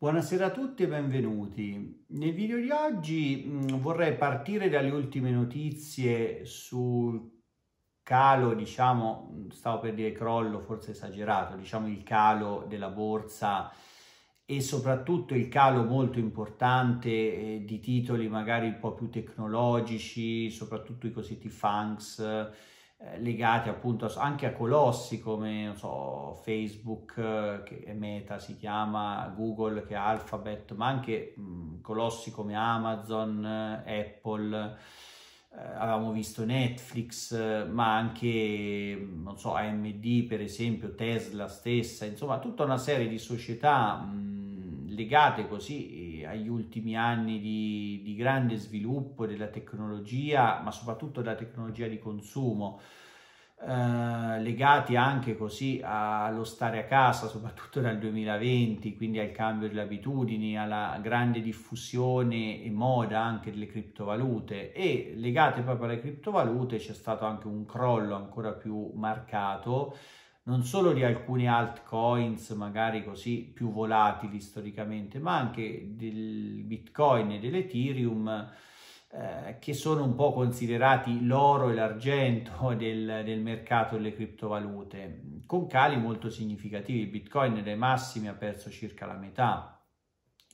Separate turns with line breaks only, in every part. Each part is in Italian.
Buonasera a tutti e benvenuti. Nel video di oggi mh, vorrei partire dalle ultime notizie sul calo, diciamo, stavo per dire crollo, forse esagerato, diciamo il calo della borsa e soprattutto il calo molto importante eh, di titoli magari un po' più tecnologici, soprattutto i cosiddetti funks legati appunto anche a colossi come so, Facebook eh, che è Meta si chiama, Google che è Alphabet, ma anche mh, colossi come Amazon, eh, Apple, eh, avevamo visto Netflix, eh, ma anche non so, AMD per esempio, Tesla stessa, insomma tutta una serie di società mh, legate così agli ultimi anni di, di grande sviluppo della tecnologia, ma soprattutto della tecnologia di consumo. Eh, legati anche così allo stare a casa, soprattutto dal 2020, quindi al cambio delle abitudini, alla grande diffusione e moda anche delle criptovalute e legate proprio alle criptovalute c'è stato anche un crollo ancora più marcato non solo di alcuni altcoins magari così più volatili storicamente, ma anche del Bitcoin e dell'Ethereum eh, che sono un po' considerati l'oro e l'argento del, del, mercato delle criptovalute, con cali molto significativi. Il Bitcoin dai massimi ha perso circa la metà,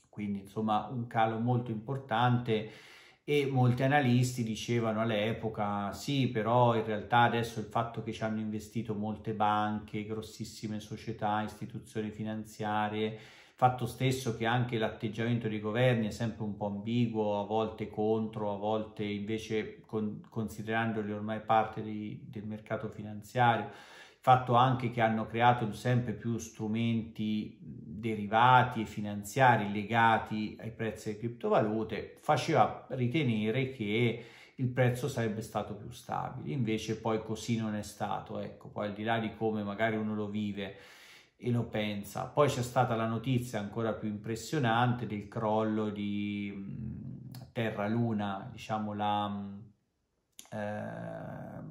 quindi insomma un calo molto importante e molti analisti dicevano all'epoca sì però in realtà adesso il fatto che ci hanno investito molte banche, grossissime società, istituzioni finanziarie, fatto stesso che anche l'atteggiamento dei governi è sempre un po' ambiguo, a volte contro, a volte invece con, considerandoli ormai parte di, del mercato finanziario, fatto anche che hanno creato sempre più strumenti derivati e finanziari legati ai prezzi delle criptovalute, faceva ritenere che il prezzo sarebbe stato più stabile. Invece poi così non è stato, ecco, poi al di là di come magari uno lo vive e lo pensa. Poi c'è stata la notizia ancora più impressionante del crollo di Terra Luna, diciamo la eh,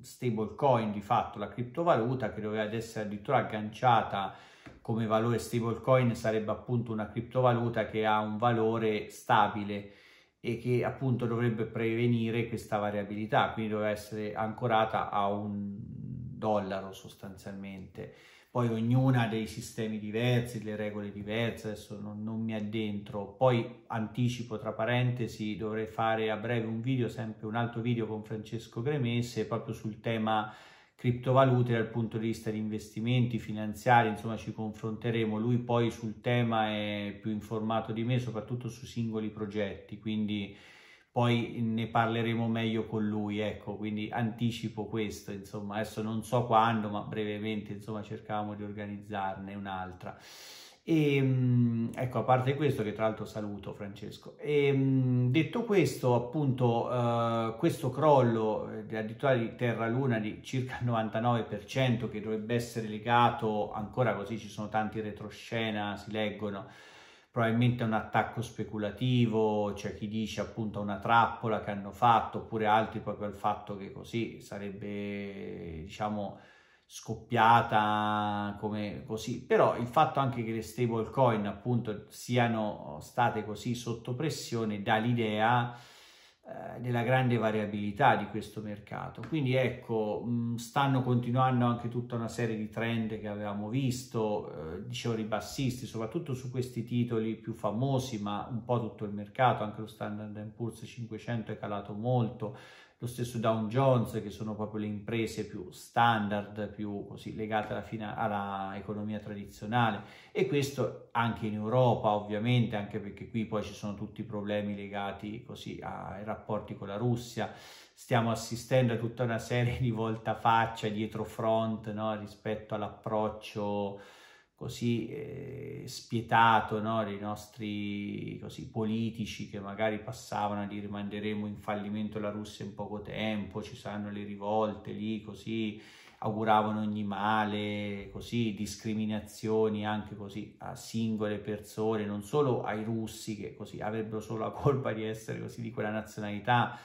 stablecoin di fatto, la criptovaluta che doveva essere addirittura agganciata come valore stablecoin sarebbe appunto una criptovaluta che ha un valore stabile e che appunto dovrebbe prevenire questa variabilità, quindi doveva essere ancorata a un dollaro sostanzialmente. Poi ognuna ha dei sistemi diversi, delle regole diverse, adesso non, non mi addentro. Poi anticipo tra parentesi, dovrei fare a breve un video, sempre un altro video con Francesco Cremese, proprio sul tema criptovalute dal punto di vista di investimenti finanziari, insomma ci confronteremo. Lui poi sul tema è più informato di me, soprattutto su singoli progetti, quindi poi ne parleremo meglio con lui, ecco, quindi anticipo questo, insomma, adesso non so quando, ma brevemente, insomma, cercavamo di organizzarne un'altra. E, ehm, ecco, a parte questo, che tra l'altro saluto Francesco. E, ehm, detto questo, appunto, uh, questo crollo eh, addirittura di Terra-Luna di circa il 99%, che dovrebbe essere legato, ancora così ci sono tanti retroscena, si leggono, probabilmente a un attacco speculativo, c'è chi dice appunto a una trappola che hanno fatto, oppure altri proprio al fatto che così sarebbe, diciamo, scoppiata come così, però il fatto anche che le stable coin appunto siano state così sotto pressione dà l'idea eh, della grande variabilità di questo mercato. Quindi ecco, mh, stanno continuando anche tutta una serie di trend che avevamo visto, eh, dicevo ribassisti, soprattutto su questi titoli più famosi, ma un po' tutto il mercato, anche lo Standard Poor's 500 è calato molto, lo stesso Dow Jones, che sono proprio le imprese più standard, più così legate alla, fina- alla economia tradizionale e questo anche in Europa ovviamente, anche perché qui poi ci sono tutti i problemi legati così ai rapporti con la Russia, stiamo assistendo a tutta una serie di voltafaccia dietro front no? rispetto all'approccio così eh, spietato no, dei nostri così, politici che magari passavano a dire manderemo in fallimento la Russia in poco tempo, ci saranno le rivolte lì, così auguravano ogni male, così discriminazioni anche così a singole persone, non solo ai russi che così avrebbero solo la colpa di essere così di quella nazionalità,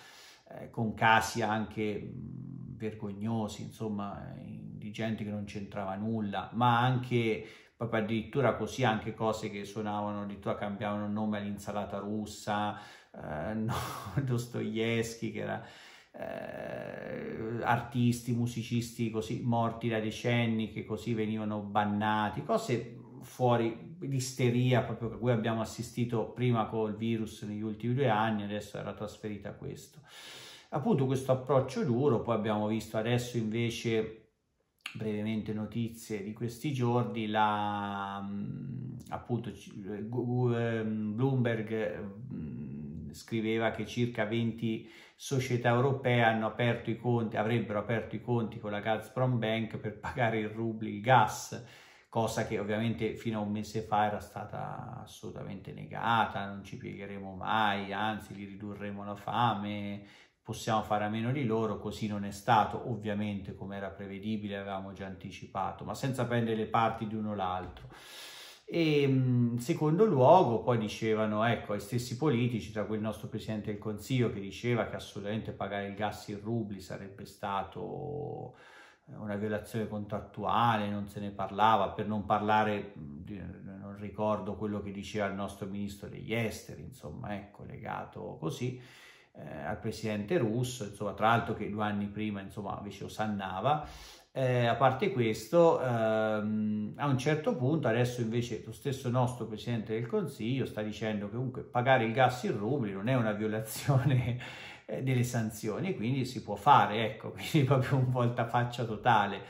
eh, con casi anche mh, vergognosi, insomma, di gente che non c'entrava nulla, ma anche proprio addirittura così anche cose che suonavano, addirittura cambiavano nome all'insalata russa, eh, no, Dostoevsky che era eh, artisti, musicisti così morti da decenni che così venivano bannati, cose fuori di isteria proprio a cui abbiamo assistito prima col virus negli ultimi due anni, adesso era trasferita questo. Appunto questo approccio duro, poi abbiamo visto adesso invece brevemente notizie di questi giorni, la, mm, appunto ehm, Bloomberg mm, scriveva che circa 20 società europee aperto conti, avrebbero aperto i conti con la Gazprom Bank per pagare il rubli, il gas, cosa che ovviamente fino a un mese fa era stata assolutamente negata, non ci piegheremo mai, anzi li ridurremo la fame, possiamo fare a meno di loro, così non è stato, ovviamente come era prevedibile, avevamo già anticipato, ma senza prendere le parti di uno o l'altro. E in secondo luogo, poi dicevano, ecco, i stessi politici, tra cui il nostro Presidente del Consiglio, che diceva che assolutamente pagare il gas in rubli sarebbe stato una violazione contrattuale, non se ne parlava, per non parlare, non ricordo quello che diceva il nostro Ministro degli Esteri, insomma, ecco, legato così eh, al presidente russo, insomma, tra l'altro che due anni prima insomma, invece osannava. Eh, a parte questo, ehm, a un certo punto, adesso invece lo stesso nostro Presidente del Consiglio sta dicendo che comunque pagare il gas in rubli non è una violazione eh, delle sanzioni, quindi si può fare, ecco, quindi proprio un voltafaccia totale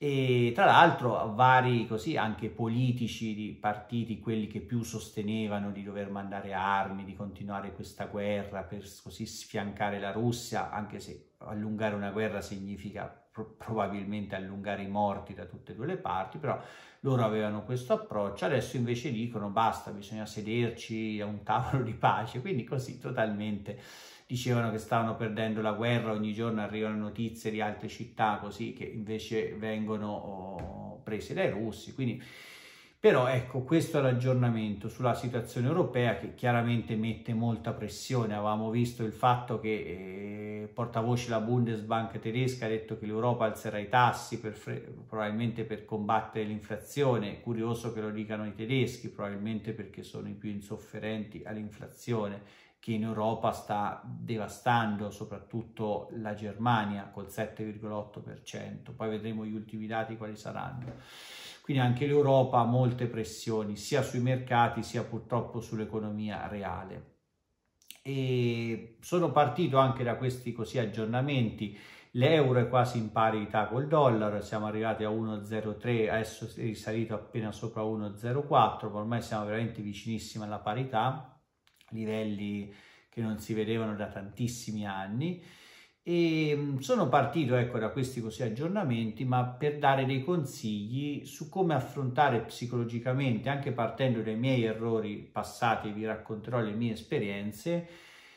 e tra l'altro vari così anche politici di partiti, quelli che più sostenevano di dover mandare armi, di continuare questa guerra per così sfiancare la Russia, anche se allungare una guerra significa pro- probabilmente allungare i morti da tutte e due le parti, però loro avevano questo approccio, adesso invece dicono basta, bisogna sederci a un tavolo di pace, quindi così totalmente dicevano che stavano perdendo la guerra, ogni giorno arrivano notizie di altre città così che invece vengono oh, prese dai russi, quindi però ecco, questo è l'aggiornamento sulla situazione europea che chiaramente mette molta pressione. Avevamo visto il fatto che eh, portavoce la Bundesbank tedesca ha detto che l'Europa alzerà i tassi per probabilmente per combattere l'inflazione. Curioso che lo dicano i tedeschi, probabilmente perché sono i più insofferenti all'inflazione che in Europa sta devastando soprattutto la Germania col 7,8%, poi vedremo gli ultimi dati quali saranno. Quindi anche l'Europa ha molte pressioni sia sui mercati sia purtroppo sull'economia reale. E sono partito anche da questi così aggiornamenti. L'euro è quasi in parità col dollaro, siamo arrivati a 1,03, adesso è risalito appena sopra 1,04, ma ormai siamo veramente vicinissimi alla parità livelli che non si vedevano da tantissimi anni. E mm, sono partito ecco da questi così aggiornamenti ma per dare dei consigli su come affrontare psicologicamente anche partendo dai miei errori passati vi racconterò le mie esperienze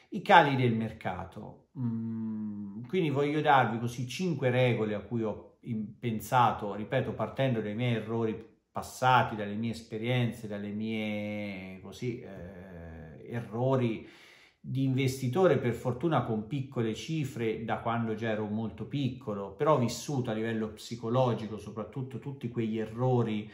i cali del mercato. Mm, quindi voglio darvi così cinque regole a cui ho pensato ripeto partendo dai miei errori passati dalle mie esperienze dalle mie così eh, errori di investitore per fortuna con piccole cifre da quando già ero molto piccolo, però ho vissuto a livello psicologico soprattutto tutti quegli errori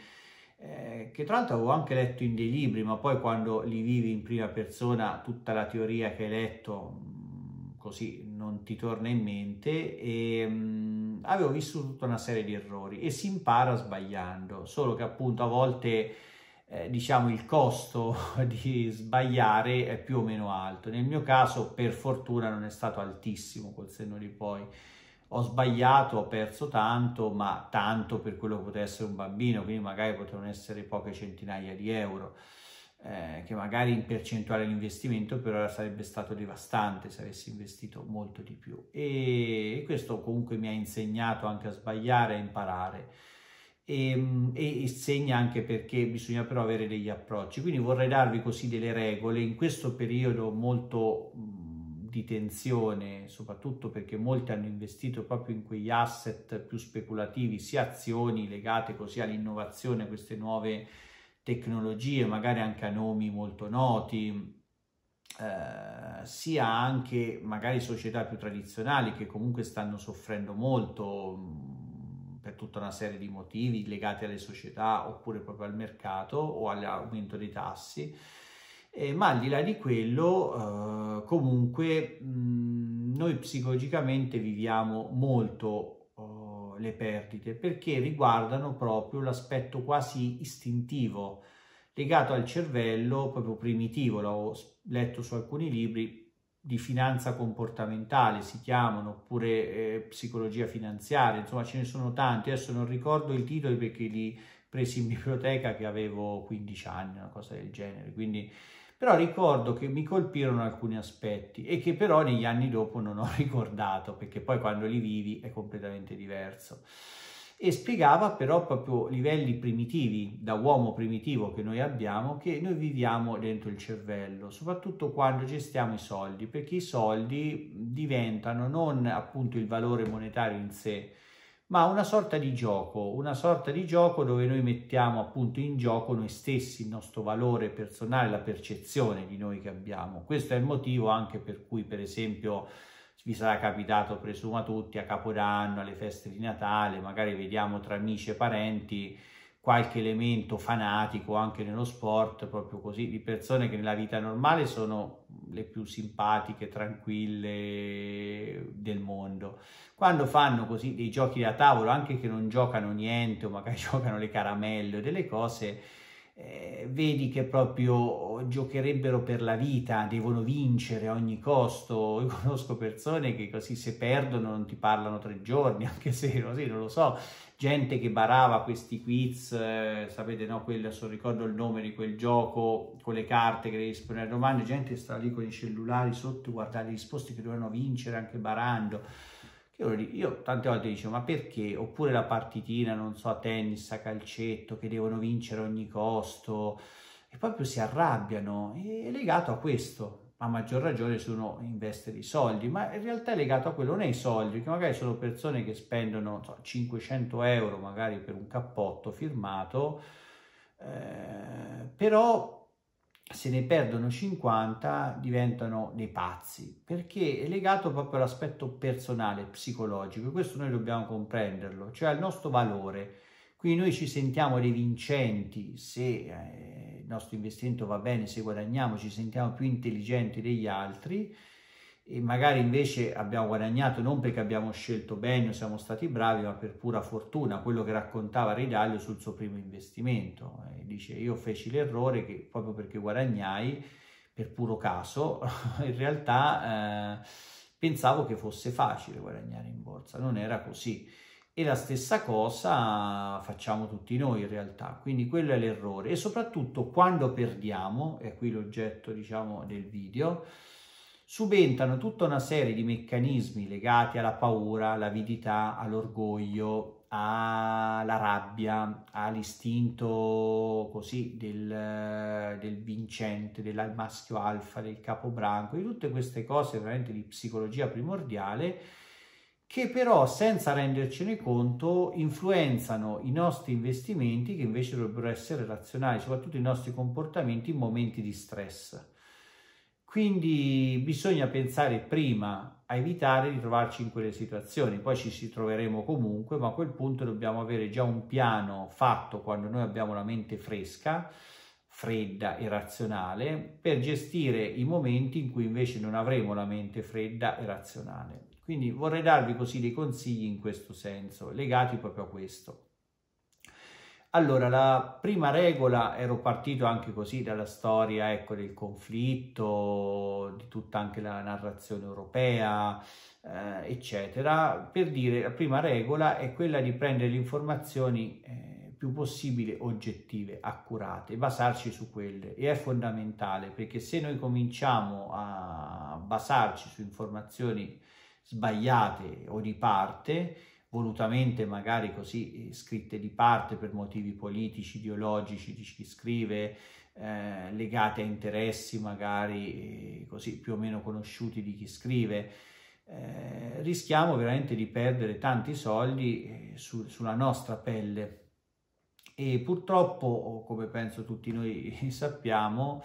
eh, che tra l'altro avevo anche letto in dei libri, ma poi quando li vivi in prima persona tutta la teoria che hai letto mm, così non ti torna in mente e mh, mm, avevo visto tutta una serie di errori e si impara sbagliando, solo che appunto a volte eh, diciamo il costo di sbagliare è più o meno alto. Nel mio caso, per fortuna, non è stato altissimo col senno di poi. Ho sbagliato, ho perso tanto, ma tanto per quello che poteva essere un bambino, quindi magari potevano essere poche centinaia di euro. Eh, che magari in percentuale di investimento per ora sarebbe stato devastante se avessi investito molto di più e questo comunque mi ha insegnato anche a sbagliare e a imparare e, ehm, e, segna anche perché bisogna però avere degli approcci. Quindi vorrei darvi così delle regole in questo periodo molto mh, di tensione, soprattutto perché molti hanno investito proprio in quegli asset più speculativi, sia azioni legate così all'innovazione, queste nuove tecnologie, magari anche a nomi molto noti, eh, sia anche magari società più tradizionali che comunque stanno soffrendo molto per tutta una serie di motivi legati alle società oppure proprio al mercato o all'aumento dei tassi. Eh, ma al di là di quello, eh, comunque mh, noi psicologicamente viviamo molto oh, le perdite perché riguardano proprio l'aspetto quasi istintivo legato al cervello proprio primitivo, l'ho letto su alcuni libri, di finanza comportamentale si chiamano, oppure eh, psicologia finanziaria, insomma ce ne sono tanti, adesso non ricordo i titoli perché li presi in biblioteca che avevo 15 anni, una cosa del genere, quindi però ricordo che mi colpirono alcuni aspetti e che però negli anni dopo non ho ricordato perché poi quando li vivi è completamente diverso e spiegava però proprio livelli primitivi, da uomo primitivo che noi abbiamo, che noi viviamo dentro il cervello, soprattutto quando gestiamo i soldi, perché i soldi diventano non appunto il valore monetario in sé, ma una sorta di gioco, una sorta di gioco dove noi mettiamo appunto in gioco noi stessi, il nostro valore personale, la percezione di noi che abbiamo. Questo è il motivo anche per cui, per esempio, vi sarà capitato, presumo a tutti, a Capodanno, alle feste di Natale, magari vediamo tra amici e parenti qualche elemento fanatico anche nello sport, proprio così, di persone che nella vita normale sono le più simpatiche, tranquille del mondo. Quando fanno così dei giochi da tavolo, anche che non giocano niente o magari giocano le caramelle o delle cose, eh, vedi che proprio giocherebbero per la vita, devono vincere a ogni costo. Io conosco persone che così se perdono non ti parlano tre giorni, anche se così non lo so. Gente che barava questi quiz, eh, sapete, no? Quello, adesso ricordo il nome di quel gioco con le carte che devi rispondere alle domande. Gente che sta lì con i cellulari sotto, guardare le risposte che dovevano vincere anche barando io, io, tante volte dicevo, ma perché? Oppure la partitina, non so, a tennis, a calcetto, che devono vincere a ogni costo, e proprio si arrabbiano. È legato a questo, a maggior ragione se uno investe dei soldi, ma in realtà è legato a quello, non ai soldi, perché magari sono persone che spendono so, 500 euro magari per un cappotto firmato, eh, però se ne perdono 50 diventano dei pazzi perché è legato proprio all'aspetto personale, psicologico questo noi dobbiamo comprenderlo, cioè al nostro valore. Quindi noi ci sentiamo dei vincenti se eh, il nostro investimento va bene, se guadagniamo, ci sentiamo più intelligenti degli altri e magari invece abbiamo guadagnato non perché abbiamo scelto bene o siamo stati bravi, ma per pura fortuna, quello che raccontava Ridaglio sul suo primo investimento. E dice io feci l'errore che proprio perché guadagnai per puro caso, in realtà eh, pensavo che fosse facile guadagnare in borsa, non era così. E la stessa cosa facciamo tutti noi in realtà, quindi quello è l'errore. E soprattutto quando perdiamo, è qui l'oggetto diciamo del video, subentrano tutta una serie di meccanismi legati alla paura, all'avidità, all'orgoglio, alla rabbia, all'istinto così del, del vincente, del maschio alfa, del capobranco, di tutte queste cose veramente di psicologia primordiale che però senza rendercene conto influenzano i nostri investimenti che invece dovrebbero essere razionali, soprattutto i nostri comportamenti in momenti di stress. Quindi bisogna pensare prima a evitare di trovarci in quelle situazioni, poi ci si troveremo comunque, ma a quel punto dobbiamo avere già un piano fatto quando noi abbiamo la mente fresca, fredda e razionale, per gestire i momenti in cui invece non avremo la mente fredda e razionale. Quindi vorrei darvi così dei consigli in questo senso, legati proprio a questo. Allora, la prima regola, ero partito anche così dalla storia ecco, del conflitto, di tutta anche la narrazione europea, eh, eccetera, per dire la prima regola è quella di prendere le informazioni eh, più possibile oggettive, accurate, basarci su quelle. E è fondamentale perché se noi cominciamo a basarci su informazioni sbagliate o di parte, volutamente magari così eh, scritte di parte per motivi politici, ideologici di chi scrive, eh, legate a interessi magari eh, così più o meno conosciuti di chi scrive, eh, rischiamo veramente di perdere tanti soldi eh, su, sulla nostra pelle. E purtroppo, come penso tutti noi sappiamo,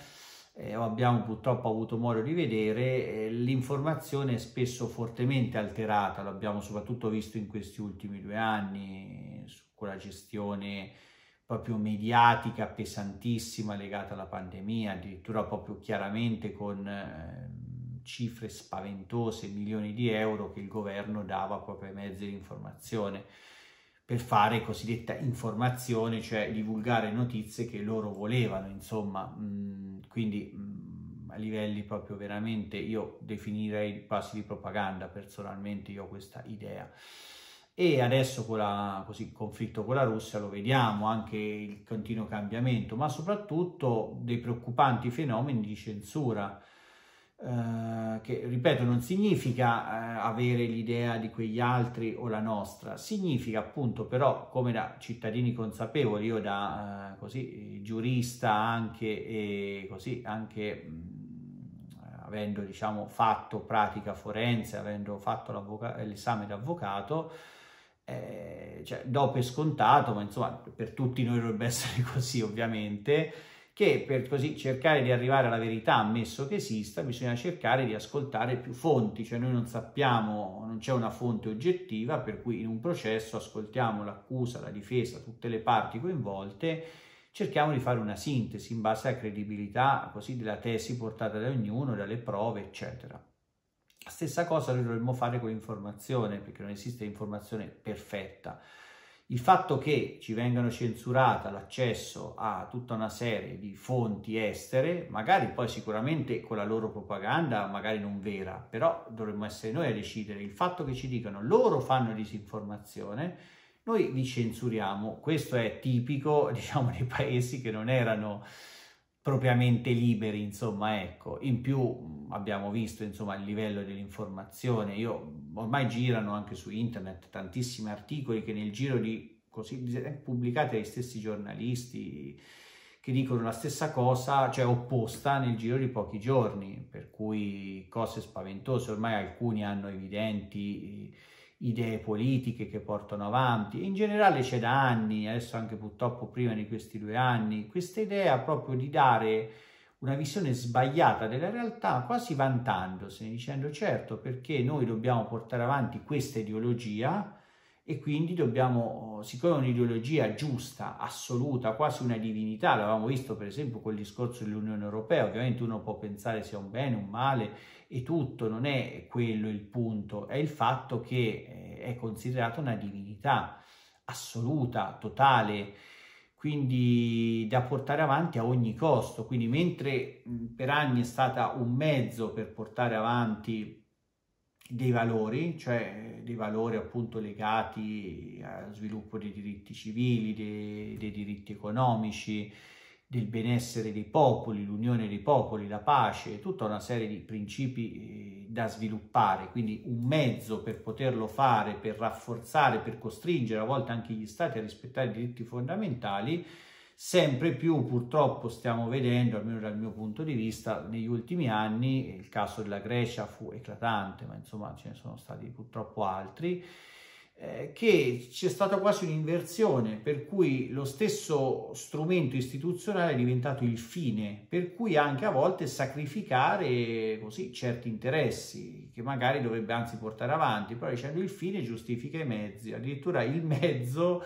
eh, abbiamo purtroppo avuto modo di vedere, eh, l'informazione è spesso fortemente alterata, lo abbiamo soprattutto visto in questi ultimi due anni, su quella gestione proprio mediatica pesantissima legata alla pandemia, addirittura proprio chiaramente con eh, cifre spaventose, milioni di euro che il governo dava proprio ai mezzi di informazione per fare cosiddetta informazione, cioè divulgare notizie che loro volevano, insomma, mh, quindi mh, a livelli proprio veramente, io definirei passi di propaganda, personalmente io ho questa idea. E adesso con il conflitto con la Russia lo vediamo, anche il continuo cambiamento, ma soprattutto dei preoccupanti fenomeni di censura eh, che ripeto non significa eh, avere l'idea di quegli altri o la nostra, significa appunto però come da cittadini consapevoli, io da eh, così giurista anche e così anche mh, avendo diciamo fatto pratica forense, avendo fatto l'esame d'avvocato, eh, cioè, do per scontato, ma insomma per tutti noi dovrebbe essere così ovviamente, che per così cercare di arrivare alla verità, ammesso che esista, bisogna cercare di ascoltare più fonti, cioè noi non sappiamo, non c'è una fonte oggettiva, per cui in un processo ascoltiamo l'accusa, la difesa, tutte le parti coinvolte, cerchiamo di fare una sintesi in base alla credibilità così della tesi portata da ognuno, dalle prove, eccetera. Stessa cosa noi dovremmo fare con l'informazione, perché non esiste informazione perfetta il fatto che ci vengano censurata l'accesso a tutta una serie di fonti estere, magari poi sicuramente con la loro propaganda, magari non vera, però dovremmo essere noi a decidere. Il fatto che ci dicano loro fanno disinformazione, noi li censuriamo. Questo è tipico, diciamo, dei paesi che non erano propriamente liberi, insomma, ecco. In più abbiamo visto, insomma, il livello dell'informazione. Io ormai girano anche su internet tantissimi articoli che nel giro di così pubblicati dagli stessi giornalisti che dicono la stessa cosa, cioè opposta nel giro di pochi giorni, per cui cose spaventose, ormai alcuni hanno evidenti idee politiche che portano avanti. In generale c'è da anni, adesso anche purtroppo prima di questi due anni, questa idea proprio di dare una visione sbagliata della realtà, quasi vantandosene, dicendo certo perché noi dobbiamo portare avanti questa ideologia e quindi dobbiamo, siccome è un'ideologia giusta, assoluta, quasi una divinità, l'avevamo visto per esempio col discorso dell'Unione Europea, ovviamente uno può pensare sia un bene, un male e tutto, non è quello il punto, è il fatto che eh, è considerata una divinità assoluta, totale, quindi da portare avanti a ogni costo. Quindi mentre per anni è stata un mezzo per portare avanti dei valori, cioè dei valori appunto legati allo sviluppo dei diritti civili, dei, dei diritti economici, del benessere dei popoli, l'unione dei popoli, la pace, tutta una serie di principi eh, da sviluppare, quindi un mezzo per poterlo fare, per rafforzare, per costringere a volte anche gli stati a rispettare i diritti fondamentali, Sempre più purtroppo stiamo vedendo, almeno dal mio punto di vista, negli ultimi anni, il caso della Grecia fu eclatante, ma insomma ce ne sono stati purtroppo altri, eh, che c'è stata quasi un'inversione, per cui lo stesso strumento istituzionale è diventato il fine, per cui anche a volte sacrificare così certi interessi che magari dovrebbe anzi portare avanti, però dicendo il fine giustifica i mezzi, addirittura il mezzo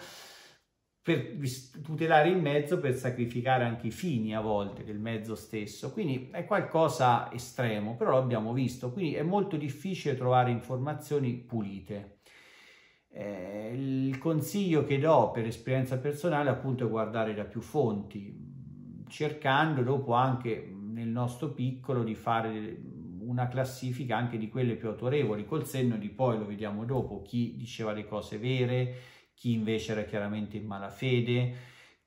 per tutelare il mezzo per sacrificare anche i fini a volte del mezzo stesso. Quindi è qualcosa estremo, però l'abbiamo visto, quindi è molto difficile trovare informazioni pulite. Eh, il consiglio che do per esperienza personale appunto è guardare da più fonti, cercando dopo anche nel nostro piccolo di fare una classifica anche di quelle più autorevoli, col senno di poi lo vediamo dopo, chi diceva le cose vere, chi invece era chiaramente in malafede,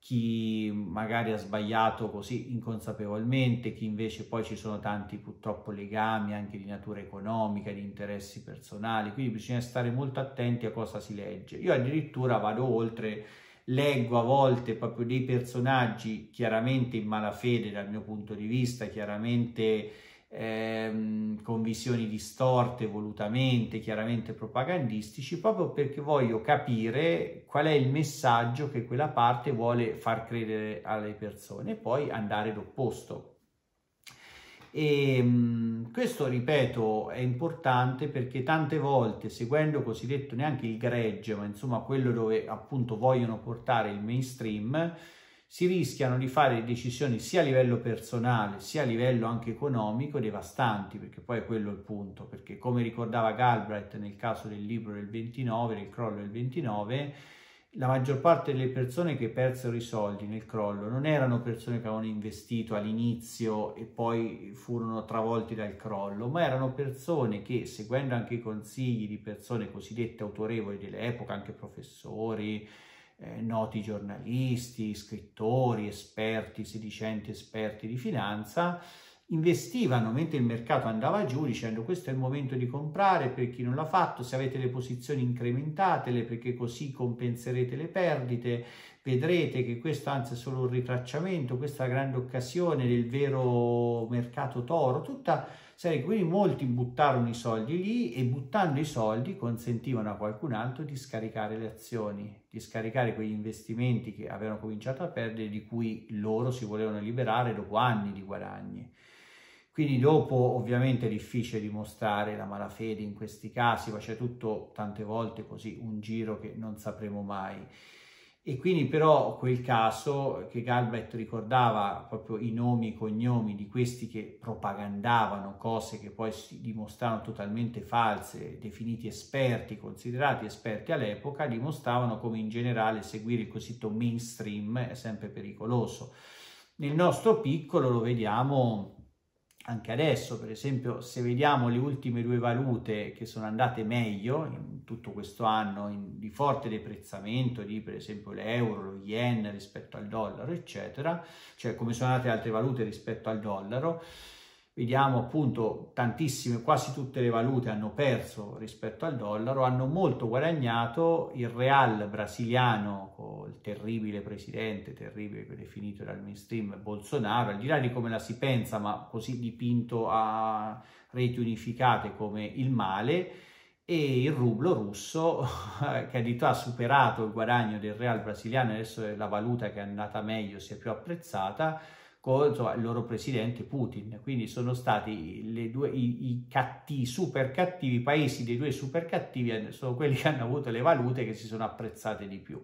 chi magari ha sbagliato così inconsapevolmente, chi invece poi ci sono tanti purtroppo legami anche di natura economica, di interessi personali, quindi bisogna stare molto attenti a cosa si legge. Io addirittura vado oltre, leggo a volte proprio dei personaggi chiaramente in malafede dal mio punto di vista, chiaramente ehm, con visioni distorte volutamente, chiaramente propagandistici, proprio perché voglio capire qual è il messaggio che quella parte vuole far credere alle persone e poi andare d'opposto. E mh, questo, ripeto, è importante perché tante volte, seguendo cosiddetto neanche il gregge, ma insomma quello dove appunto vogliono portare il mainstream, si rischiano di fare decisioni sia a livello personale sia a livello anche economico devastanti, perché poi è quello il punto, perché come ricordava Galbraith nel caso del libro del 29, del crollo del 29, la maggior parte delle persone che persero i soldi nel crollo non erano persone che avevano investito all'inizio e poi furono travolti dal crollo, ma erano persone che, seguendo anche i consigli di persone cosiddette autorevoli dell'epoca, anche professori, eh, noti giornalisti, scrittori, esperti, sedicenti esperti di finanza, investivano mentre il mercato andava giù dicendo questo è il momento di comprare per chi non l'ha fatto, se avete le posizioni incrementatele perché così compenserete le perdite, vedrete che questo anzi è solo un ritracciamento, questa è la grande occasione del vero mercato toro, tutta serie, quindi molti buttarono i soldi lì e buttando i soldi consentivano a qualcun altro di scaricare le azioni, di scaricare quegli investimenti che avevano cominciato a perdere di cui loro si volevano liberare dopo anni di guadagni. Quindi dopo ovviamente è difficile dimostrare la malafede in questi casi, ma c'è tutto tante volte così un giro che non sapremo mai. E quindi però quel caso che Galbraith ricordava proprio i nomi i cognomi di questi che propagandavano cose che poi si dimostravano totalmente false, definiti esperti, considerati esperti all'epoca, dimostravano come in generale seguire il cosiddetto mainstream è sempre pericoloso. Nel nostro piccolo lo vediamo anche adesso, per esempio, se vediamo le ultime due valute che sono andate meglio in tutto questo anno, in, di forte deprezzamento di per esempio l'euro, lo yen rispetto al dollaro, eccetera, cioè come sono andate altre valute rispetto al dollaro, vediamo appunto tantissime, quasi tutte le valute hanno perso rispetto al dollaro, hanno molto guadagnato. Il real brasiliano con il terribile presidente, terribile definito dal mainstream Bolsonaro, al di là di come la si pensa, ma così dipinto a reti unificate come il male, e il rublo russo che addirittura ha superato il guadagno del real brasiliano, adesso è la valuta che è andata meglio, si è più apprezzata, con insomma, il loro presidente Putin. Quindi sono stati due, i, i cattivi, super cattivi, i paesi dei due super cattivi sono quelli che hanno avuto le valute che si sono apprezzate di più.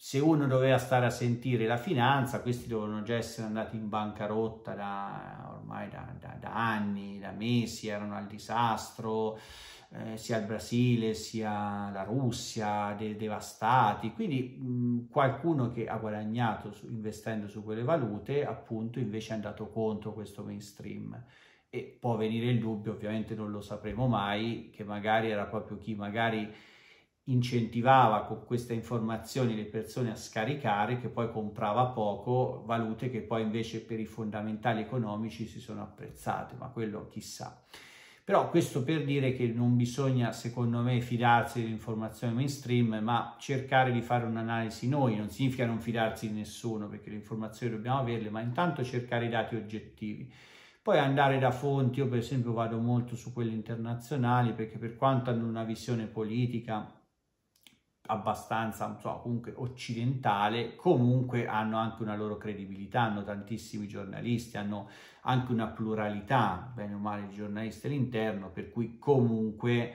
Se uno doveva stare a sentire la finanza, questi dovevano già essere andati in bancarotta da, ormai da, da, da anni, da mesi, erano al disastro, eh, sia il Brasile sia la Russia de- devastati, quindi mh, qualcuno che ha guadagnato su, investendo su quelle valute appunto invece è andato contro questo mainstream e può venire il dubbio, ovviamente non lo sapremo mai, che magari era proprio chi magari incentivava con queste informazioni le persone a scaricare che poi comprava poco valute che poi invece per i fondamentali economici si sono apprezzate, ma quello chissà. Però questo per dire che non bisogna, secondo me, fidarsi dell'informazione mainstream, ma cercare di fare un'analisi noi. Non significa non fidarsi di nessuno, perché le informazioni dobbiamo averle, ma intanto cercare i dati oggettivi. Poi andare da fonti, io per esempio vado molto su quelle internazionali, perché per quanto hanno una visione politica abbastanza, so, comunque occidentale, comunque hanno anche una loro credibilità, hanno tantissimi giornalisti, hanno anche una pluralità, bene o male, di giornalisti all'interno, per cui comunque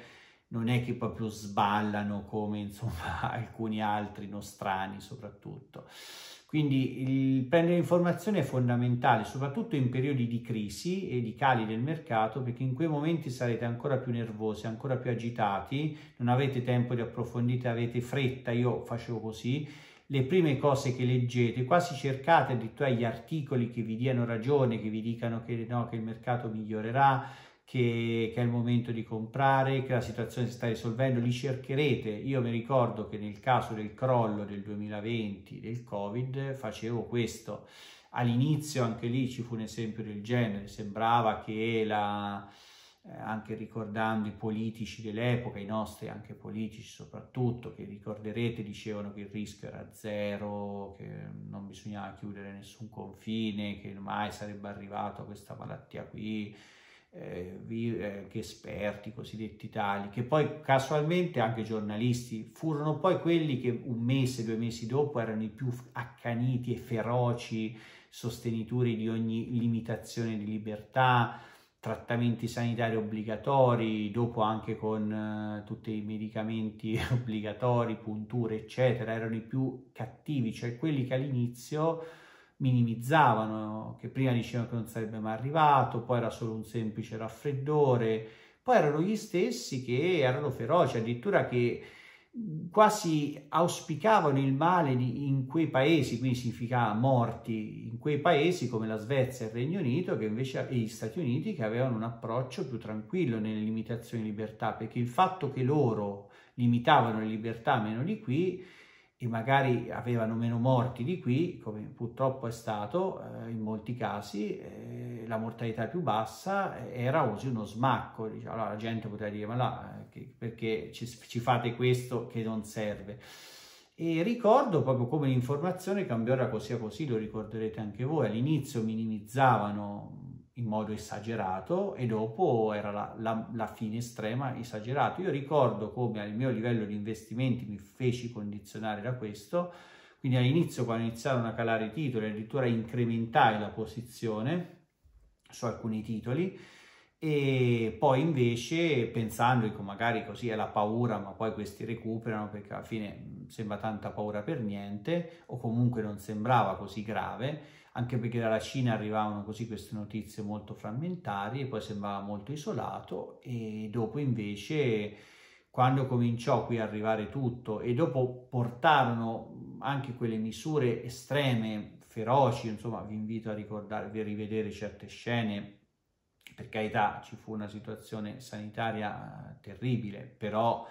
non è che proprio sballano come insomma alcuni altri nostrani soprattutto. Quindi il prendere informazioni è fondamentale, soprattutto in periodi di crisi e di cali del mercato, perché in quei momenti sarete ancora più nervosi, ancora più agitati, non avete tempo di approfondire, avete fretta, io facevo così, le prime cose che leggete, quasi cercate addirittura gli articoli che vi diano ragione, che vi dicano che, no, che il mercato migliorerà, che, che, è il momento di comprare, che la situazione si sta risolvendo, li cercherete. Io mi ricordo che nel caso del crollo del 2020 del Covid facevo questo. All'inizio anche lì ci fu un esempio del genere, sembrava che la, eh, anche ricordando i politici dell'epoca, i nostri anche politici soprattutto, che ricorderete dicevano che il rischio era zero, che non bisognava chiudere nessun confine, che mai sarebbe arrivato questa malattia qui, eh, eh, che esperti cosiddetti tali, che poi casualmente anche giornalisti furono poi quelli che un mese, due mesi dopo erano i più accaniti e feroci sostenitori di ogni limitazione di libertà, trattamenti sanitari obbligatori, dopo anche con uh, tutti i medicamenti obbligatori, punture, eccetera, erano i più cattivi, cioè quelli che all'inizio minimizzavano, che prima dicevano che non sarebbe mai arrivato, poi era solo un semplice raffreddore, poi erano gli stessi che erano feroci, addirittura che quasi auspicavano il male in quei paesi, quindi significava morti in quei paesi come la Svezia e il Regno Unito invece, e gli Stati Uniti che avevano un approccio più tranquillo nelle limitazioni di libertà, perché il fatto che loro limitavano le libertà meno di qui e magari avevano meno morti di qui, come purtroppo è stato eh, in molti casi, eh, la mortalità più bassa era così uno smacco, diciamo. allora la gente poteva dire ma là, eh, perché ci, ci, fate questo che non serve? E ricordo proprio come l'informazione cambiò da così a così, lo ricorderete anche voi, all'inizio minimizzavano in modo esagerato e dopo era la, la, la, fine estrema esagerato. Io ricordo come al mio livello di investimenti mi feci condizionare da questo, quindi all'inizio quando iniziarono a calare i titoli addirittura incrementai la posizione su alcuni titoli e poi invece pensando che magari così è la paura ma poi questi recuperano perché alla fine sembra tanta paura per niente o comunque non sembrava così grave anche perché dalla Cina arrivavano così queste notizie molto frammentarie, poi sembrava molto isolato e dopo invece quando cominciò qui a arrivare tutto e dopo portarono anche quelle misure estreme, feroci, insomma vi invito a ricordarvi, a rivedere certe scene, per carità ci fu una situazione sanitaria terribile, però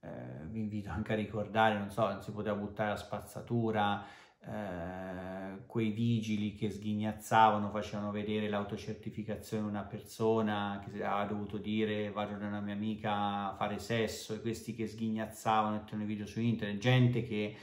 eh, vi invito anche a ricordare, non so, non si poteva buttare la spazzatura, eh, quei vigili che sghignazzavano, facevano vedere l'autocertificazione di una persona che aveva dovuto dire vado da una mia amica a fare sesso e questi che sghignazzavano, mettevano i video su internet, gente che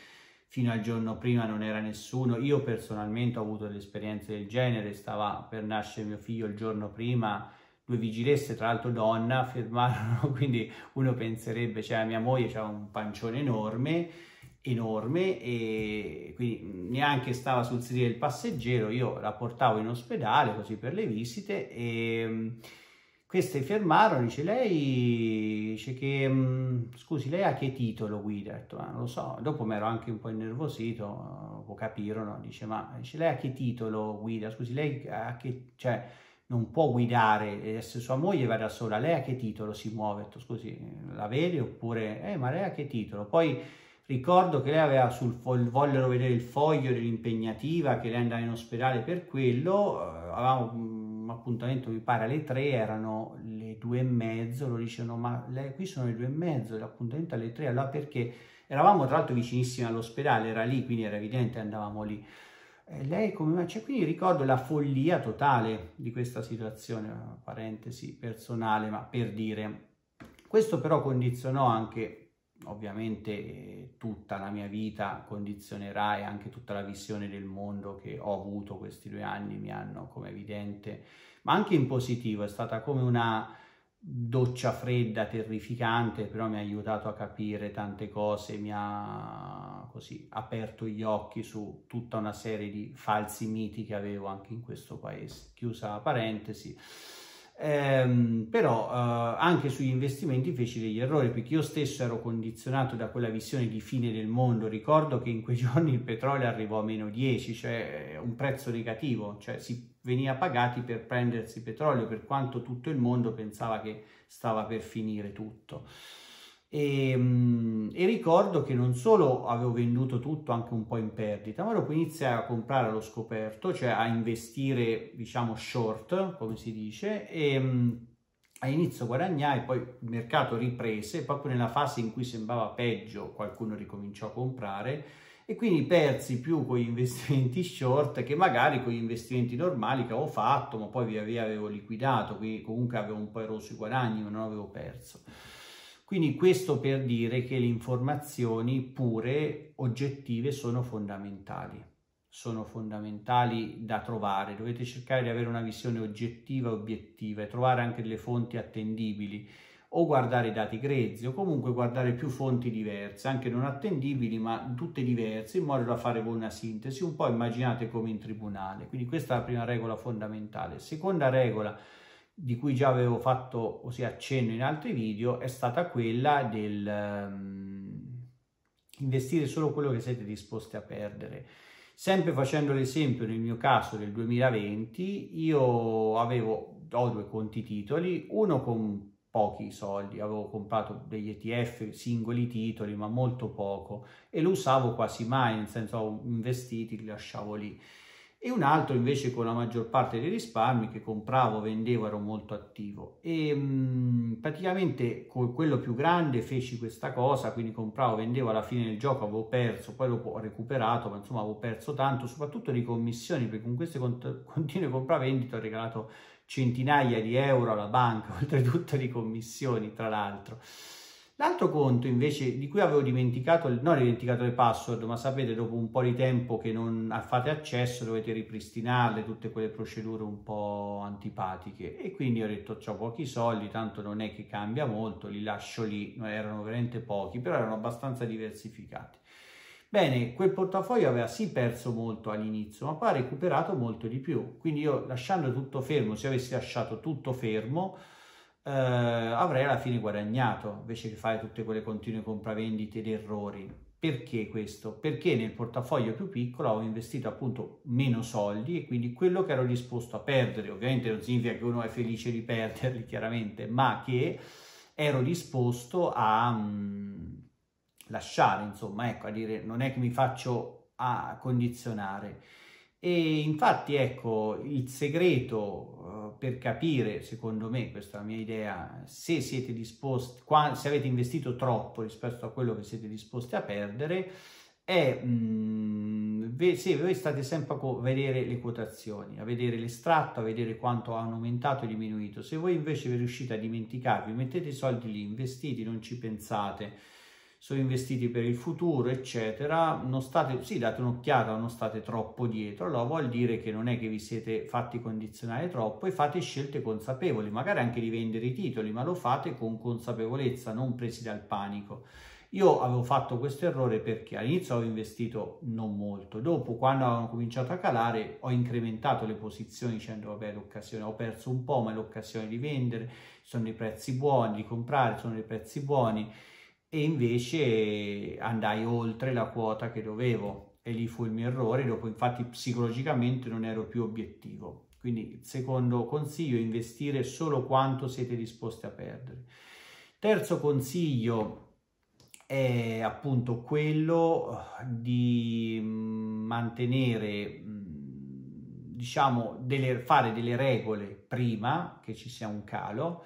fino al giorno prima non era nessuno. Io personalmente ho avuto delle esperienze del genere, stava per nascere mio figlio il giorno prima, due vigilesse, tra l'altro donna, fermarono, quindi uno penserebbe, cioè mia moglie aveva un pancione enorme, enorme e quindi neanche stava sul sedile del passeggero, io la portavo in ospedale così per le visite e mm, queste fermarono, dice lei, dice che, mm, scusi, lei a che titolo guida? Detto, ma non lo so, dopo mi ero anche un po' innervosito, dopo capirono, dice, ma dice, lei a che titolo guida? Scusi, lei a che, cioè, non può guidare, se sua moglie va da sola, lei a che titolo si muove? Detto, scusi, la vede oppure, eh, ma lei a che titolo? Poi Ricordo che lei aveva sul foglio, vollero vedere il foglio dell'impegnativa, che lei andava in ospedale per quello, uh, avevamo un appuntamento mi pare alle tre, erano le due e mezzo, lo dicevano ma lei, qui sono le due e mezzo, l'appuntamento alle tre, allora perché eravamo tra l'altro vicinissimi all'ospedale, era lì, quindi era evidente andavamo lì. E lei come mai? Cioè, quindi ricordo la follia totale di questa situazione, parentesi personale, ma per dire. Questo però condizionò anche ovviamente eh, tutta la mia vita condizionerà e anche tutta la visione del mondo che ho avuto questi due anni mi hanno come evidente, ma anche in positivo, è stata come una doccia fredda, terrificante, però mi ha aiutato a capire tante cose, mi ha così aperto gli occhi su tutta una serie di falsi miti che avevo anche in questo paese. Chiusa parentesi. Ehm, però eh, anche sugli investimenti feci degli errori perché io stesso ero condizionato da quella visione di fine del mondo. Ricordo che in quei giorni il petrolio arrivò a meno 10, cioè un prezzo negativo, cioè si veniva pagati per prendersi petrolio per quanto tutto il mondo pensava che stava per finire tutto. E, ehm, e, ricordo che non solo avevo venduto tutto anche un po' in perdita, ma dopo iniziai a comprare allo scoperto, cioè a investire, diciamo, short, come si dice, e um, all'inizio guadagnai, poi il mercato riprese, proprio nella fase in cui sembrava peggio qualcuno ricominciò a comprare e quindi persi più con gli investimenti short che magari con gli investimenti normali che avevo fatto, ma poi via via avevo liquidato, quindi comunque avevo un po' eroso i guadagni, ma non avevo perso. Quindi questo per dire che le informazioni pure oggettive sono fondamentali, sono fondamentali da trovare, dovete cercare di avere una visione oggettiva e obiettiva e trovare anche delle fonti attendibili. o guardare dati grezzi o comunque guardare più fonti diverse, anche non attendibili ma tutte diverse, in modo da fare una sintesi, un po' immaginate come in tribunale. Quindi questa è la prima regola fondamentale. Seconda regola di cui già avevo fatto ossia accenno in altri video è stata quella del um, investire solo quello che siete disposti a perdere. Sempre facendo l'esempio nel mio caso del 2020, io avevo ho due conti titoli, uno con pochi soldi, avevo comprato degli ETF singoli titoli, ma molto poco e lo usavo quasi mai, nel senso investiti, li lasciavo lì. E un altro invece con la maggior parte dei risparmi che compravo, vendevo, ero molto attivo. E mh, praticamente con quello più grande feci questa cosa, quindi compravo, vendevo, alla fine del gioco avevo perso, poi dopo ho recuperato, ma insomma avevo perso tanto, soprattutto di commissioni, perché con queste cont- continue compravendite ho regalato centinaia di euro alla banca, oltretutto di commissioni, tra l'altro. L'altro conto invece di cui avevo dimenticato, non dimenticato le password, ma sapete dopo un po' di tempo che non fate accesso dovete ripristinarle, tutte quelle procedure un po' antipatiche e quindi ho detto ho pochi soldi, tanto non è che cambia molto, li lascio lì, erano veramente pochi, però erano abbastanza diversificati. Bene, quel portafoglio aveva sì perso molto all'inizio, ma poi ha recuperato molto di più. Quindi io lasciando tutto fermo, se avessi lasciato tutto fermo, eh, avrei alla fine guadagnato, invece che fare tutte quelle continue compravendite ed errori. Perché questo? Perché nel portafoglio più piccolo ho investito appunto meno soldi e quindi quello che ero disposto a perdere, ovviamente non significa che uno è felice di perderli chiaramente, ma che ero disposto a... Mh, lasciare, insomma, ecco, a dire non è che mi faccio a condizionare. E infatti, ecco, il segreto uh, per capire, secondo me, questa è la mia idea, se siete disposti, se avete investito troppo rispetto a quello che siete disposti a perdere, è mh, mm, se voi state sempre a vedere le quotazioni, a vedere l'estratto, a vedere quanto hanno aumentato e diminuito. Se voi invece vi riuscite a dimenticarvi, mettete i soldi lì, investiti, non ci pensate, sono investiti per il futuro, eccetera, non state, sì, date un'occhiata, non state troppo dietro, allora vuol dire che non è che vi siete fatti condizionare troppo e fate scelte consapevoli, magari anche di vendere i titoli, ma lo fate con consapevolezza, non presi dal panico. Io avevo fatto questo errore perché all'inizio avevo investito non molto, dopo quando hanno cominciato a calare ho incrementato le posizioni dicendo vabbè l'occasione, ho perso un po' ma è l'occasione di vendere, sono dei prezzi buoni, di comprare, sono dei prezzi buoni e invece andai oltre la quota che dovevo e lì fu il mio errore, dopo infatti psicologicamente non ero più obiettivo. Quindi secondo consiglio investire solo quanto siete disposti a perdere. Terzo consiglio è appunto quello di mantenere, diciamo, delle, fare delle regole prima che ci sia un calo,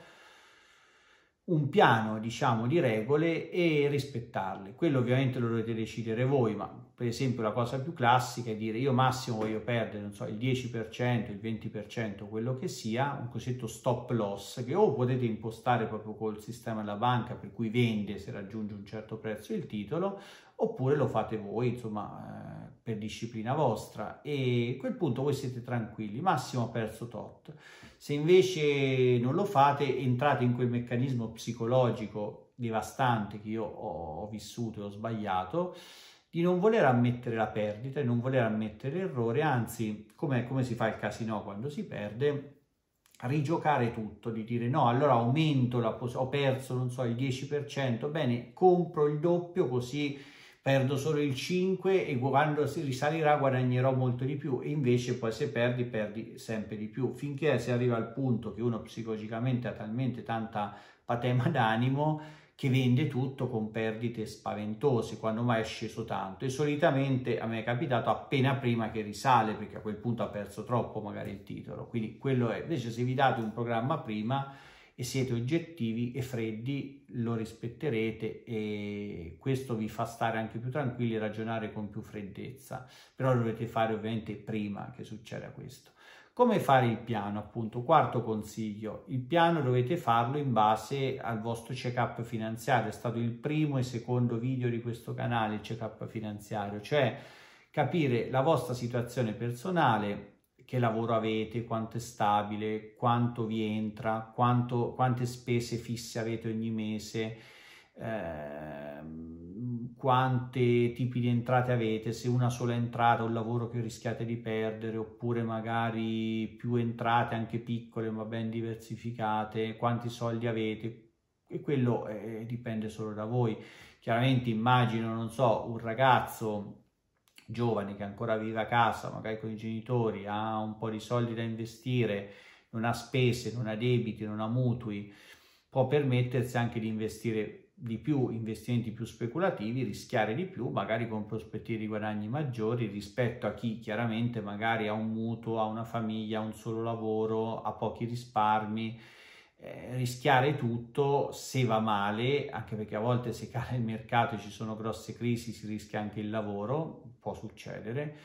un piano, diciamo, di regole e rispettarle. Quello ovviamente lo dovete decidere voi, ma per esempio la cosa più classica è dire io massimo voglio perdere, non so, il 10%, il 20%, quello che sia, un cosiddetto stop loss, che o potete impostare proprio col sistema della banca per cui vende se raggiunge un certo prezzo il titolo, oppure lo fate voi, insomma, eh, per disciplina vostra. E a quel punto voi siete tranquilli, massimo ho perso tot. Se invece non lo fate, entrate in quel meccanismo psicologico devastante che io ho vissuto e ho sbagliato, di non voler ammettere la perdita, di non voler ammettere l'errore, anzi, come, come si fa il casino quando si perde, rigiocare tutto, di dire no, allora aumento la ho perso, non so, il 10%, bene, compro il doppio così perdo solo il 5 e quando si risalirà guadagnerò molto di più e invece poi se perdi perdi sempre di più. Finché si arriva al punto che uno psicologicamente ha talmente tanta patema d'animo che vende tutto con perdite spaventose quando mai è sceso tanto. E solitamente a me è capitato appena prima che risale perché a quel punto ha perso troppo magari il titolo. Quindi quello è. Invece se vi date un programma prima e siete oggettivi e freddi, lo rispetterete e questo vi fa stare anche più tranquilli e ragionare con più freddezza, però lo dovete fare ovviamente prima che succeda questo. Come fare il piano? Appunto, quarto consiglio, il piano dovete farlo in base al vostro check-up finanziario, è stato il primo e secondo video di questo canale, il check-up finanziario, cioè capire la vostra situazione personale, che lavoro avete, quanto è stabile, quanto vi entra, quanto, quante spese fisse avete ogni mese, eh, quanti tipi di entrate avete, se una sola entrata, un lavoro che rischiate di perdere, oppure magari più entrate anche piccole ma ben diversificate, quanti soldi avete, e quello eh, dipende solo da voi. Chiaramente immagino, non so, un ragazzo giovane che ancora vive a casa, magari con i genitori, ha un po' di soldi da investire, non ha spese, non ha debiti, non ha mutui, può permettersi anche di investire di più investimenti più speculativi, rischiare di più, magari con prospettive di guadagni maggiori rispetto a chi chiaramente magari ha un mutuo, ha una famiglia, ha un solo lavoro, ha pochi risparmi, eh, rischiare tutto se va male, anche perché a volte se cala il mercato e ci sono grosse crisi si rischia anche il lavoro, può succedere,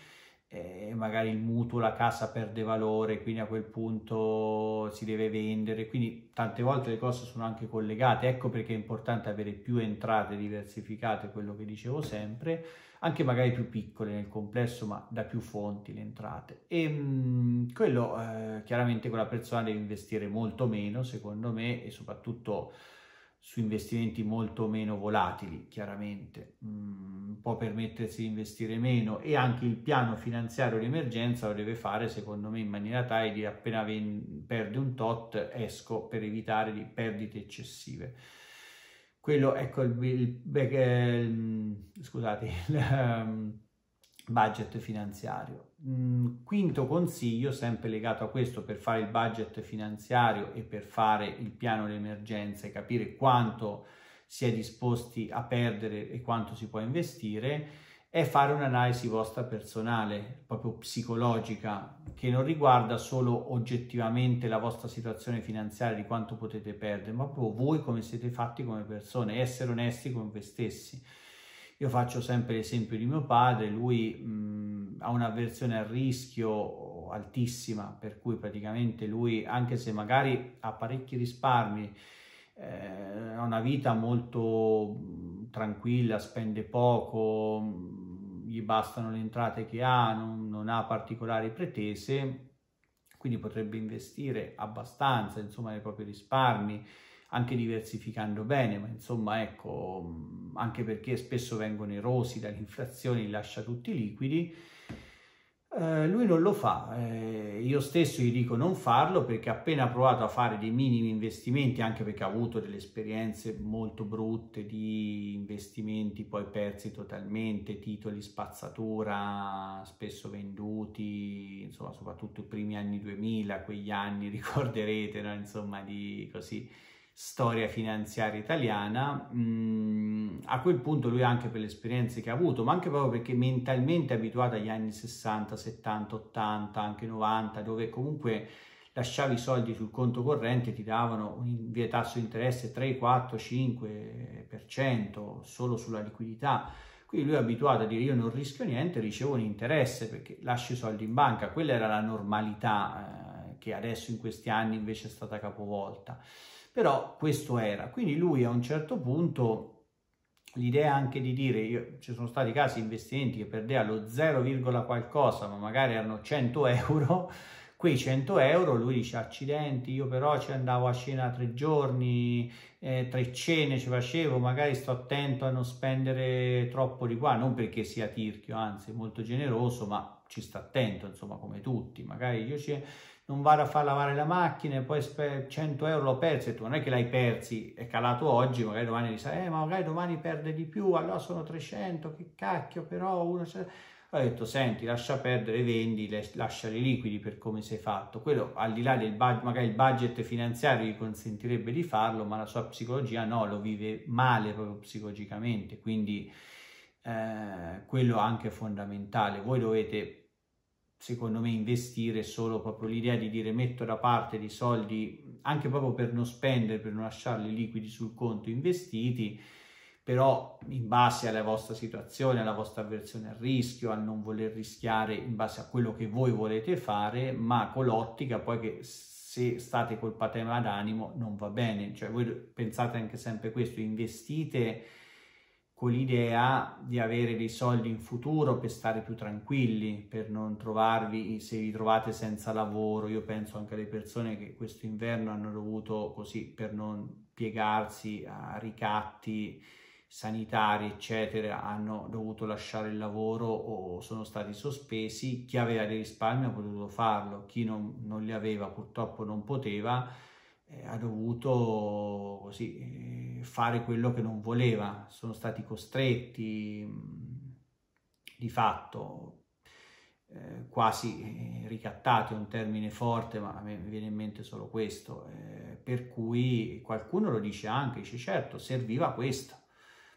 eh, magari il mutuo, la casa perde valore, quindi a quel punto si deve vendere, quindi tante volte le cose sono anche collegate, ecco perché è importante avere più entrate diversificate, quello che dicevo sempre, anche magari più piccole nel complesso, ma da più fonti le entrate. E mh, mm, quello eh, chiaramente quella persona deve investire molto meno, secondo me, e soprattutto su investimenti molto meno volatili, chiaramente, mm, può permettersi di investire meno e anche il piano finanziario di emergenza lo deve fare, secondo me, in maniera tale di appena ven- perde un tot esco per evitare di perdite eccessive. Quello, ecco, il, il, il scusate, il um, budget finanziario. Mm, quinto consiglio, sempre legato a questo, per fare il budget finanziario e per fare il piano di emergenza e capire quanto si è disposti a perdere e quanto si può investire, è fare un'analisi vostra personale, proprio psicologica, che non riguarda solo oggettivamente la vostra situazione finanziaria di quanto potete perdere, ma proprio voi come siete fatti come persone, essere onesti con voi stessi. Io faccio sempre l'esempio di mio padre, lui mh, ha un'avversione al rischio altissima, per cui praticamente lui, anche se magari ha parecchi risparmi, eh, ha una vita molto tranquilla, spende poco, gli bastano le entrate che ha, non, non ha particolari pretese, quindi potrebbe investire abbastanza, insomma, nei propri risparmi, anche diversificando bene, ma insomma, ecco, anche perché spesso vengono erosi dall'inflazione, li lascia tutti liquidi, eh, lui non lo fa, eh, io stesso gli dico non farlo perché appena provato a fare dei minimi investimenti, anche perché ha avuto delle esperienze molto brutte di investimenti poi persi totalmente, titoli spazzatura spesso venduti, insomma soprattutto i primi anni 2000, quegli anni ricorderete, no? insomma di così storia finanziaria italiana, mm, a quel punto lui anche per le esperienze che ha avuto, ma anche proprio perché mentalmente è abituato agli anni 60, 70, 80, anche 90, dove comunque lasciavi i soldi sul conto corrente ti davano un via tasso di interesse 3, 4, 5% solo sulla liquidità. Quindi lui è abituato a dire io non rischio niente, ricevo un interesse perché lascio i soldi in banca, quella era la normalità eh, che adesso in questi anni invece è stata capovolta però questo era. Quindi lui a un certo punto l'idea anche di dire, io, ci sono stati casi investimenti che perdeva lo 0, qualcosa, ma magari erano 100 euro, quei 100 euro lui dice accidenti, io però ci andavo a cena tre giorni, eh, tre cene ci facevo, magari sto attento a non spendere troppo di qua, non perché sia tirchio, anzi molto generoso, ma ci sta attento, insomma, come tutti, magari io ci non vado a far lavare la macchina e poi 100 euro l'ho perso e tu non è che l'hai persi, è calato oggi, magari domani dici, eh ma magari domani perde di più, allora sono 300, che cacchio, però uno... Ho detto, senti, lascia perdere, vendi, lasciali liquidi per come sei fatto. Quello, al di là del budget, magari il budget finanziario gli consentirebbe di farlo, ma la sua psicologia no, lo vive male proprio psicologicamente, quindi eh, quello anche fondamentale. Voi dovete secondo me investire solo proprio l'idea di dire metto da parte dei soldi anche proprio per non spendere, per non lasciarli liquidi sul conto investiti, però in base alla vostra situazione, alla vostra avversione al rischio, al non voler rischiare in base a quello che voi volete fare, ma con l'ottica poi che se state col patema d'animo non va bene, cioè voi pensate anche sempre questo, investite con l'idea di avere dei soldi in futuro per stare più tranquilli, per non trovarvi, se vi trovate senza lavoro, io penso anche alle persone che questo inverno hanno dovuto così per non piegarsi a ricatti sanitari, eccetera, hanno dovuto lasciare il lavoro o sono stati sospesi, chi aveva dei risparmi ha potuto farlo, chi non, non li aveva purtroppo non poteva, eh, ha dovuto così eh, fare quello che non voleva, sono stati costretti mh, di fatto eh, quasi eh, ricattati, è un termine forte, ma a me viene in mente solo questo, eh, per cui qualcuno lo dice anche, dice certo, serviva questo,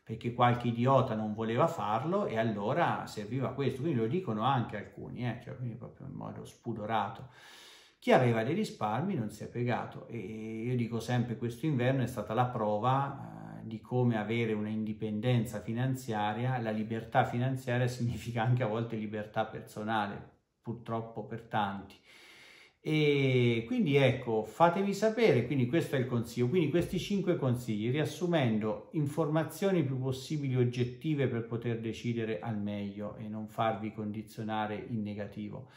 perché qualche idiota non voleva farlo e allora serviva questo, quindi lo dicono anche alcuni, eh, cioè, quindi proprio in modo spudorato. Chi aveva dei risparmi non si è piegato e io dico sempre questo inverno è stata la prova eh, di come avere una indipendenza finanziaria, la libertà finanziaria significa anche a volte libertà personale, purtroppo per tanti. E quindi ecco, fatevi sapere, quindi questo è il consiglio, quindi questi cinque consigli, riassumendo informazioni più possibili oggettive per poter decidere al meglio e non farvi condizionare in negativo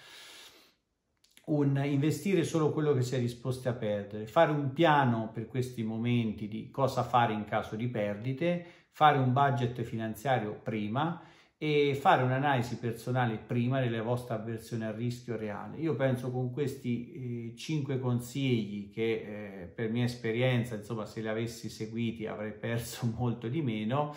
un investire solo quello che si è disposti a perdere, fare un piano per questi momenti di cosa fare in caso di perdite, fare un budget finanziario prima e fare un'analisi personale prima della vostra avversione al rischio reale. Io penso con questi eh, cinque consigli che eh, per mia esperienza, insomma, se li avessi seguiti avrei perso molto di meno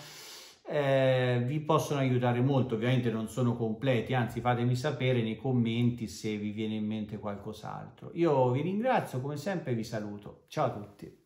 eh, vi possono aiutare molto, ovviamente non sono completi, anzi fatemi sapere nei commenti se vi viene in mente qualcos'altro. Io vi ringrazio, come sempre vi saluto, ciao a tutti.